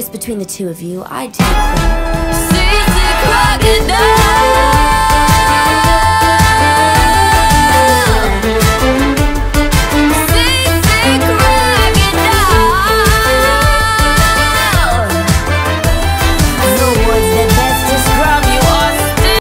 choice between the two of you, I do think...